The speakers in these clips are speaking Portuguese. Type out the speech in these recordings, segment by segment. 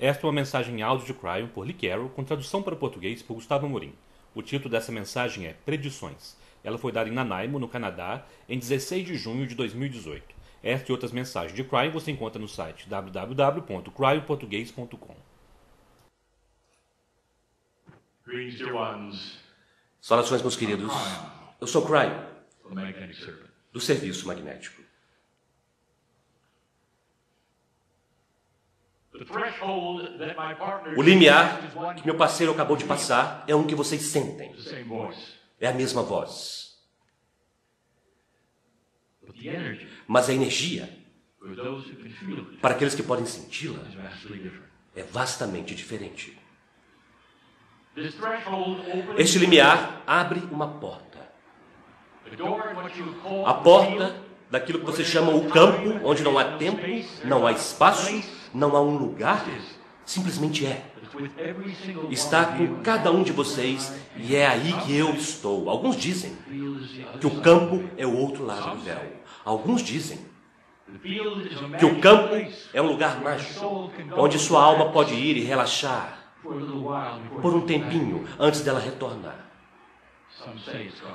Esta é uma mensagem em áudio de Cryon por Lee Carroll, com tradução para o português por Gustavo Amorim. O título dessa mensagem é Predições. Ela foi dada em Nanaimo, no Canadá, em 16 de junho de 2018. Esta e outras mensagens de Cryon você encontra no site ones, Saudações, meus queridos. Eu sou Cryo, the magnetic serpent. do Serviço Magnético. O limiar que meu parceiro acabou de passar é um que vocês sentem. É a mesma voz. Mas a energia, para aqueles que podem senti-la, é vastamente diferente. Este limiar abre uma porta. A porta daquilo que você chama o campo, onde não há tempo, não há espaço, não há um lugar, simplesmente é. Está com cada um de vocês e é aí que eu estou. Alguns dizem que o campo é o outro lado do véu. Alguns dizem que o campo é um lugar mágico, onde sua alma pode ir e relaxar por um tempinho antes dela retornar.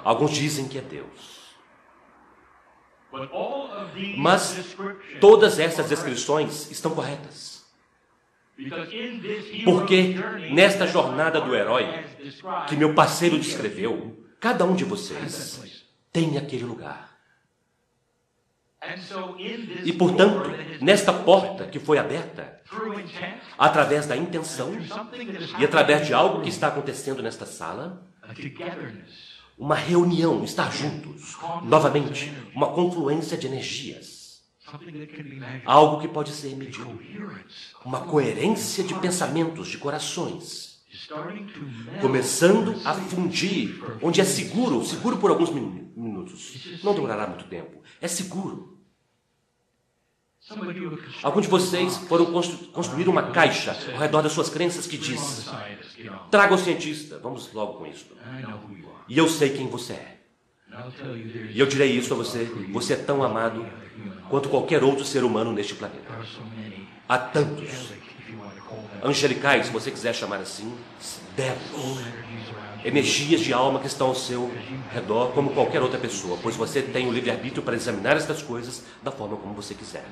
Alguns dizem que é Deus. Mas todas essas descrições estão corretas. Porque nesta jornada do herói que meu parceiro descreveu, cada um de vocês tem aquele lugar. E portanto, nesta porta que foi aberta, através da intenção e através de algo que está acontecendo nesta sala, uma reunião, estar juntos, novamente, uma confluência de energias, algo que pode ser medido, uma coerência de pensamentos, de corações, começando a fundir, onde é seguro, seguro por alguns min- minutos, não durará muito tempo, é seguro. Alguns de vocês foram constru- construir uma caixa ao redor das suas crenças que diz: traga o cientista, vamos logo com isso. E eu sei quem você é. E eu direi isso a você: você é tão amado quanto qualquer outro ser humano neste planeta. Há tantos angelicais, se você quiser chamar assim, devos. Energias de alma que estão ao seu redor, como qualquer outra pessoa, pois você tem o livre-arbítrio para examinar estas coisas da forma como você quiser.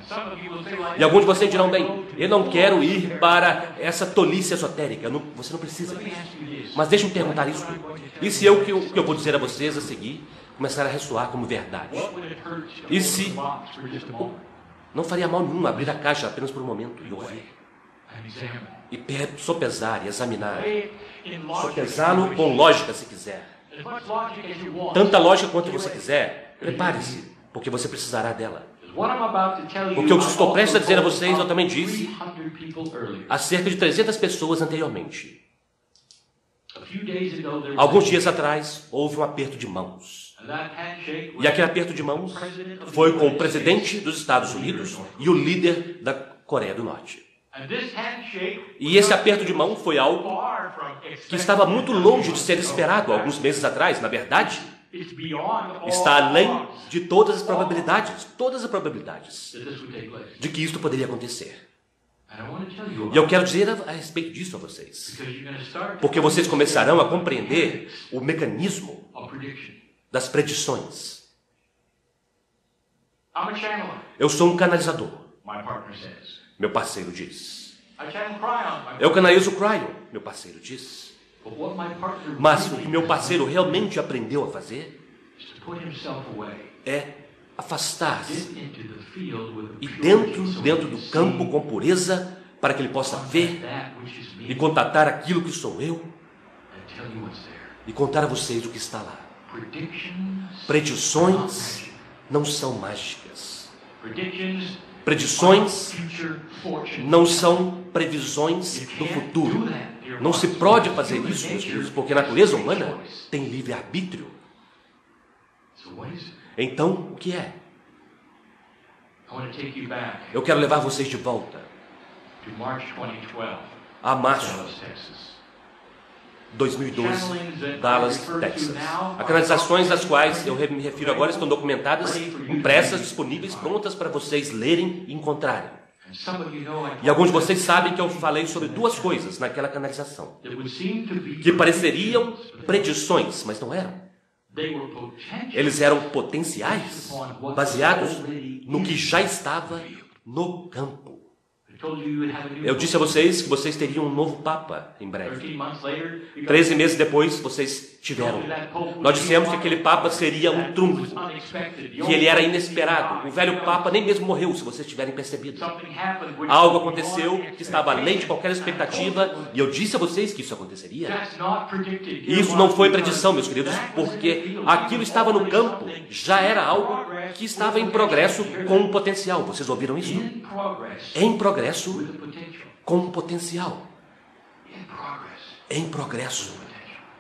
E alguns de vocês dirão: bem, eu não quero ir para essa tolice esotérica, não- você não precisa. Mas deixe-me perguntar isso. E se eu que, eu que eu vou dizer a vocês a seguir começar a ressoar como verdade? E se- Não faria mal nenhum abrir a caixa apenas por um momento e ouvir. E pe- sopesar e examinar. Sopesá-lo com lógica se quiser. Tanta lógica quanto você quiser. Prepare-se, porque você precisará dela. O que eu estou prestes a dizer a vocês, eu também disse 300 people earlier. Há cerca de 300 pessoas anteriormente. A Alguns dias atrás, houve um aperto de mãos. E aquele aperto de mãos foi com o presidente dos Estados Unidos e o líder da Coreia do Norte. E esse aperto de mão foi algo que estava muito longe de ser esperado alguns meses atrás. Na verdade, está além de todas as probabilidades, todas as probabilidades, de que isto poderia acontecer. E eu quero dizer a, respeito disso a vocês, porque vocês começarão a compreender o mecanismo das predições. Eu sou um canalizador. Meu parceiro diz. Cryon, Eu canalizo o cryo, meu parceiro diz. Mas o que meu parceiro realmente aprendeu a fazer é afastar-se e dentro, dentro do campo com pureza para que ele possa ver e contatar aquilo que sou eu e contar a vocês o que está lá. Predições não são mágicas. Predições não são previsões do futuro. Não se pode fazer isso, meus queridos, porque a natureza humana tem livre-arbítrio. Então, o que é? Eu quero levar vocês de volta to March 2012, a março. 2012, Dallas, Texas. As canalizações das quais eu me refiro agora estão documentadas, impressas, disponíveis, prontas para vocês lerem e encontrarem. E alguns de vocês sabem que eu falei sobre duas coisas naquela canalização, que pareceriam predições, mas não eram. Eles eram potenciais, baseados no que já estava no campo. Eu disse a vocês que vocês teriam um novo Papa em breve. 13 months later, you got Treze meses depois, vocês tiveram. Nós dissemos que aquele Papa seria um trunfo, que ele era inesperado. O velho Papa nem mesmo morreu, se vocês tiverem percebido. Algo aconteceu que estava além de qualquer expectativa, e eu disse a vocês que isso aconteceria. Isso não foi predição, meus queridos, porque aquilo estava no campo, já era algo que estava em progresso com um potencial. Vocês ouviram isso? Em progresso potential. com potencial. Em progresso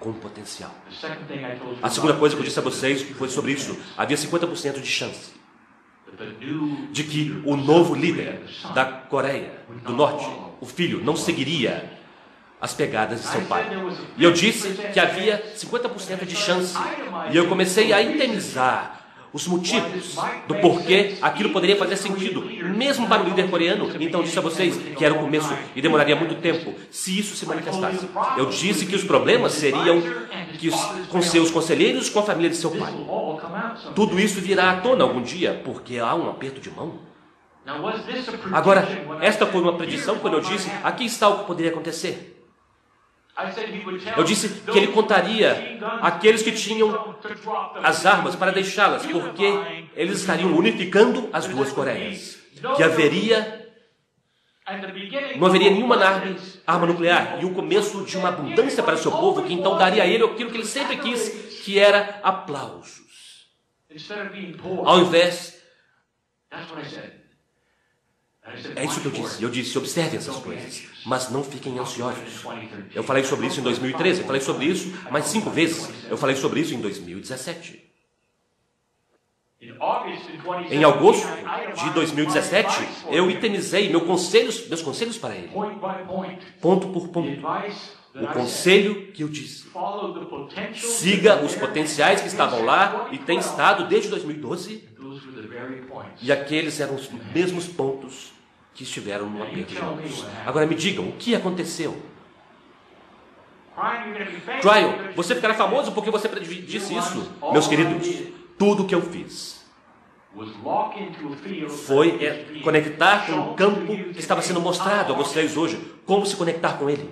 com potencial. A segunda coisa que eu disse a vocês foi sobre isso. Havia 50% de chance de que o novo líder da Coreia do Norte, o filho, não seguiria as pegadas de seu pai. E eu disse que havia 50% de chance. E eu comecei a indemnizar os motivos do porquê aquilo poderia fazer sentido, mesmo para o líder coreano. Então disse a vocês que era o começo e demoraria muito tempo se isso se manifestasse. Eu disse que os problemas seriam que os, com seus conselheiros, com a família de seu pai. Tudo isso virá à tona algum dia, porque há um aperto de mão. Agora, esta foi uma "Here's predição quando eu disse: might happen"? aqui está o que poderia acontecer. Eu disse que ele contaria aqueles que tinham as armas para deixá-las, porque eles estariam unificando as duas Coreias. Que haveria, não haveria nenhuma arma, nuclear e o começo de uma abundância para seu povo, que então daria a ele aquilo que ele sempre quis, que era aplausos. Ao invés, é isso que eu "Watch for disse. it." Eu disse: observem essas coisas, mas não fiquem ansiosos. Eu falei sobre isso em 2013, eu falei sobre isso mais cinco vezes. Eu falei sobre isso em 2017. In August in 2017, Em agosto de 2017, my advice for eu itemizei meu conselhos, meus conselhos para ele, ponto por ponto. O conselho que eu disse: siga os potenciais que estavam lá e têm estado desde 2012, Those were the very points. e aqueles eram os mesmos pontos que estiveram no aperto de mãos. Agora me digam, o que aconteceu? Trial, você ficará famoso porque você disse isso. Meus queridos, tudo que eu fiz foi é, conectar com um shown campo que estava sendo mostrado a vocês hoje. Como se conectar com ele.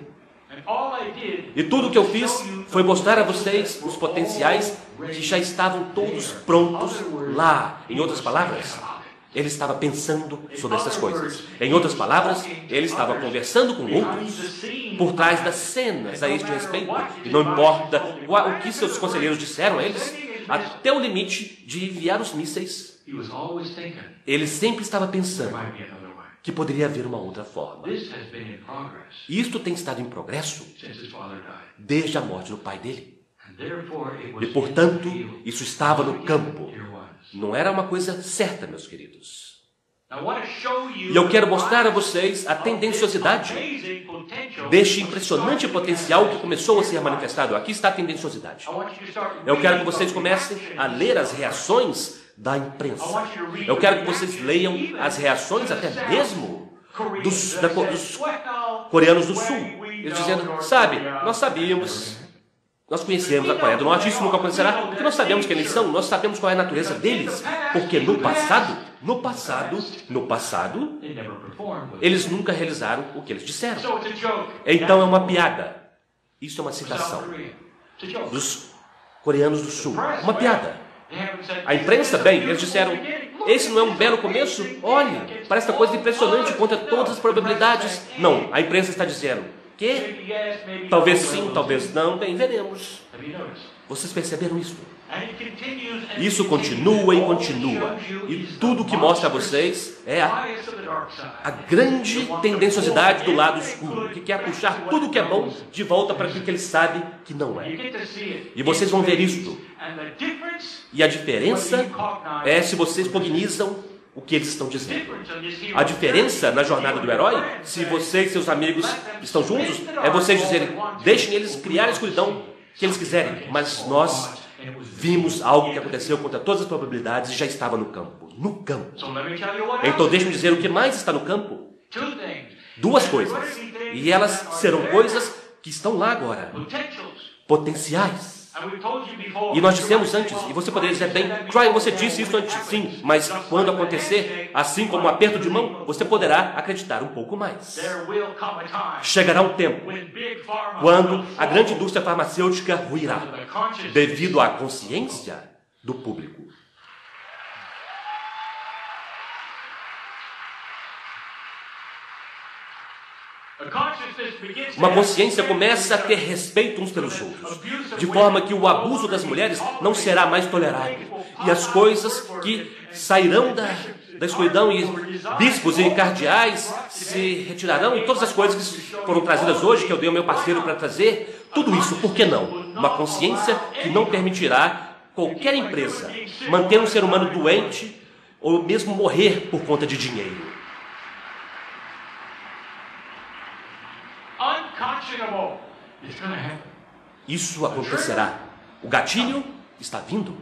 E tudo o que eu fiz foi mostrar a vocês os potenciais que já estavam todos prontos lá. Em outras palavras, ele estava pensando sobre essas coisas. Em outras palavras, ele estava conversando com outros por trás das cenas a este respeito. E não importa o que seus conselheiros disseram a eles, até o limite de enviar os mísseis, ele sempre estava pensando que poderia haver uma outra forma. Isto tem estado em progresso desde a morte do pai dele. E portanto, isso estava no campo. Não era uma coisa certa, meus queridos. E eu quero mostrar a vocês a tendenciosidade deste impressionante potencial que começou a ser manifestado. Aqui está a tendenciosidade. Eu quero que vocês comecem a ler as reações da imprensa. Eu quero que vocês leiam as reações até mesmo dos, da- dos coreanos do Sul. Eles dizendo, sabe, nós sabíamos, nós conhecemos a Coreia do Norte, isso nunca acontecerá, porque nós sabemos quem eles são, nós sabemos qual é a natureza deles. Porque no passado, no passado, no passado, eles nunca realizaram o que eles disseram. Então é uma piada. Isso é uma citação dos coreanos do Sul. Uma piada. A imprensa, bem, eles disseram: esse não é um belo começo? Olhe, parece uma coisa impressionante contra todas as probabilidades. Não, a imprensa está dizendo: maybe Talvez sim, talvez não. Bem, veremos. Vocês perceberam isso? Isso continua e continua. E tudo the que mostra a vocês é a, a grande tendenciosidade do lado escuro, que quer puxar tudo que é bom de volta para aquilo que ele sabe que não é. E vocês vão ver difference, E a diferença é se vocês cognizam o que eles estão dizendo. hero A diferença na jornada do herói, se você e seus amigos estão juntos, é vocês dizerem: deixem eles criar a escuridão que eles quiserem, mas nós vimos algo que aconteceu contra todas as probabilidades e já estava no campo. No campo. Então deixe-me dizer o que mais está no campo. Duas coisas. E elas serão coisas que estão lá agora, potenciais. E nós dissemos antes, e você poderia dizer bem, Brian, você disse isso antes, sim, mas quando acontecer, assim como um aperto de mão, você poderá acreditar um pouco mais. Chegará um tempo quando a grande indústria farmacêutica ruirá, devido à consciência do público. Uma consciência começa a ter respeito uns pelos outros, de forma que o abuso das mulheres não será mais tolerado, e as coisas que sairão da, da escuridão e bispos e cardeais se retirarão, e todas as coisas que foram trazidas hoje, que eu dei ao meu parceiro para trazer, tudo isso, por que não? Uma consciência que não permitirá qualquer empresa manter um ser humano doente ou mesmo morrer por conta de dinheiro. Isso acontecerá. O gatilho está vindo.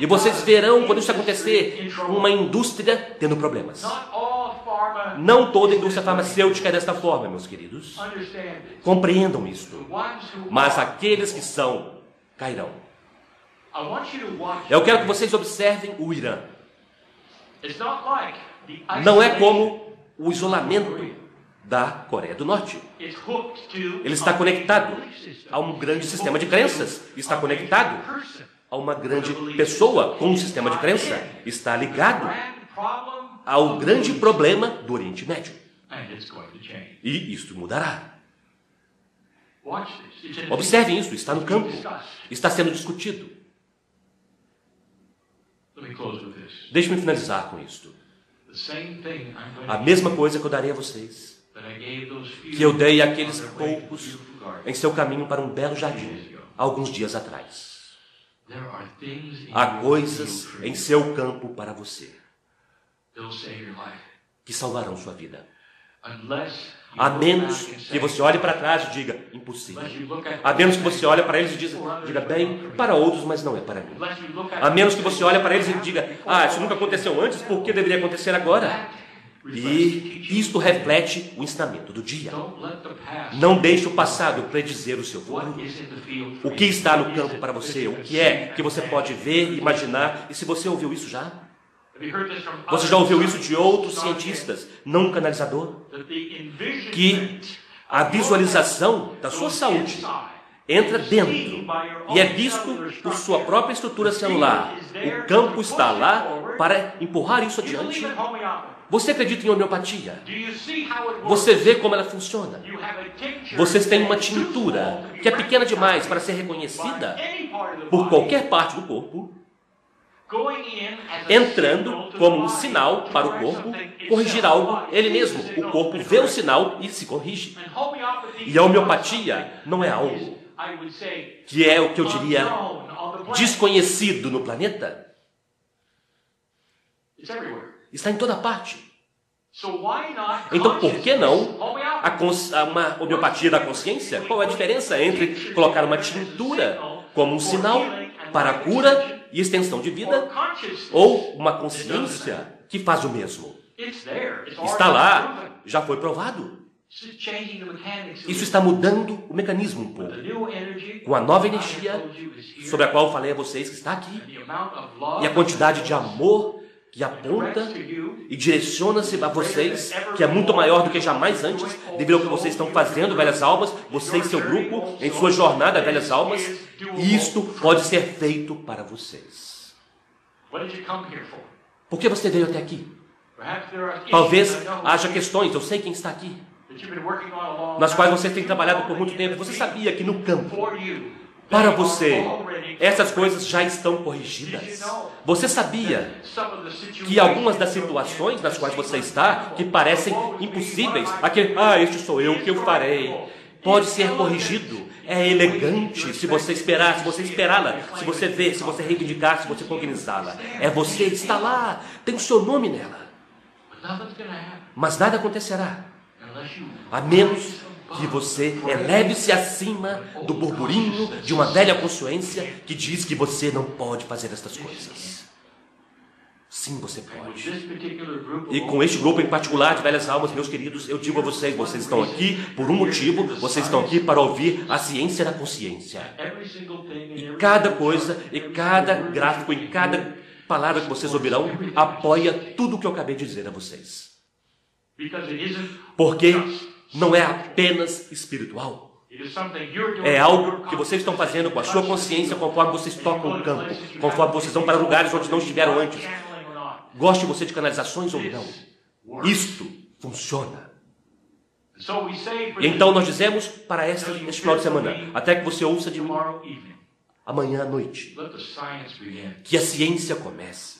E vocês verão quando isso acontecer, uma indústria tendo problemas. Não toda indústria farmacêutica é desta forma, meus queridos. Compreendam isto. Mas aqueles que são, cairão. Eu quero que vocês observem o Irã. Não é como o isolamento da Coreia do Norte. Ele está conectado a um grande sistema de crenças. Está conectado a uma grande pessoa com um sistema de crença. Está ligado ao grande problema do Oriente Médio. E isto mudará. Observem isso, está no campo. Está sendo discutido. Deixe-me finalizar com isto. A mesma coisa que eu darei a vocês, que eu dei àqueles poucos em seu caminho para um belo jardim, alguns dias atrás. Há coisas em seu campo para você que salvarão sua vida. A menos que você olhe para trás e diga, impossível. A menos que você olhe para eles e diga, diga bem, para outros, mas não é para mim. A menos que você olhe para eles e diga, ah, isso nunca aconteceu antes, por que deveria acontecer agora? E isto reflete o ensinamento do dia. Não deixe o passado predizer o seu futuro. O que está no campo para você? O que é que você pode ver, in. imaginar? E se você ouviu isso já? Você já ouviu isso de outros cientistas, não um canalizador? Que a visualização da sua saúde entra dentro e é visto por sua própria estrutura celular. O campo está lá para empurrar isso adiante. Você acredita em homeopatia? Você vê como ela funciona. Vocês têm uma tintura que é pequena demais para ser reconhecida por qualquer parte do corpo, entrando como um sinal para o corpo, corrigir algo ele mesmo. O corpo vê o sinal e se corrige. E a homeopatia não é algo que é o que eu diria desconhecido no planeta. Está em toda parte. Então, por que não uma homeopatia da consciência? Qual é a diferença entre colocar uma tintura como um sinal para a cura e extensão de vida ou uma consciência que faz o mesmo? Está lá, já foi provado. Isso está mudando o mecanismo um pouco. Com a nova energia sobre a qual eu falei a vocês que está aqui. E a quantidade de amor que aponta e direciona-se a vocês, que é muito maior do que jamais antes, devido ao que vocês estão fazendo, velhas almas, você e seu grupo, em sua jornada, velhas almas, e isto pode ser feito para vocês. Por que você veio até aqui? Talvez haja questões, eu sei quem está aqui, nas quais você tem trabalhado por muito tempo. Você sabia que no campo, para você, essas coisas já estão corrigidas? Você sabia que algumas das situações nas quais você está, que parecem impossíveis, aquele, ah, este sou eu, o que eu farei, pode ser corrigido. É elegante se você esperar, se você esperá-la, se você ver, se você reivindicar, se você cognizá-la. É você, está lá, tem o seu nome nela. Mas nada acontecerá, a menos que você eleve-se acima do burburinho de uma velha consciência que diz que você não pode fazer estas coisas. Sim, você pode. E com este grupo em particular de velhas almas, meus queridos, eu digo a vocês: vocês estão aqui por um motivo, vocês estão aqui para ouvir a ciência da consciência. every Cada coisa e cada gráfico, em cada palavra que vocês ouvirão, apoia tudo o que eu acabei de dizer a vocês. Porque não é apenas espiritual. É algo que vocês estão fazendo com a sua consciência conforme vocês tocam o campo, conforme vocês vão para lugares onde não estiveram antes. Goste você de canalizações ou não. Isto funciona. E então nós dizemos para esta, este final de semana, até que você ouça de mim amanhã à noite, que a ciência comece.